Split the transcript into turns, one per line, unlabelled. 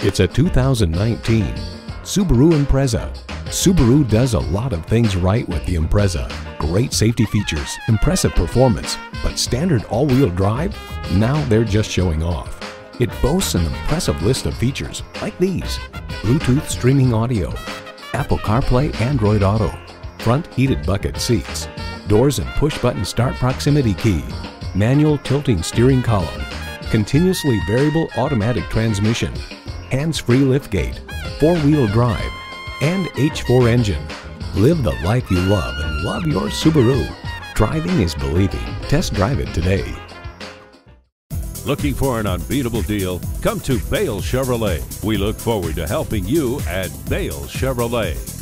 It's a 2019 Subaru Impreza. Subaru does a lot of things right with the Impreza. Great safety features, impressive performance, but standard all-wheel drive? Now they're just showing off. It boasts an impressive list of features like these. Bluetooth streaming audio, Apple CarPlay Android Auto, front heated bucket seats, doors and push-button start proximity key, manual tilting steering column, continuously variable automatic transmission, hands-free liftgate, four-wheel drive, and H4 engine. Live the life you love and love your Subaru. Driving is believing. Test drive it today.
Looking for an unbeatable deal? Come to Bale Chevrolet. We look forward to helping you at Bale Chevrolet.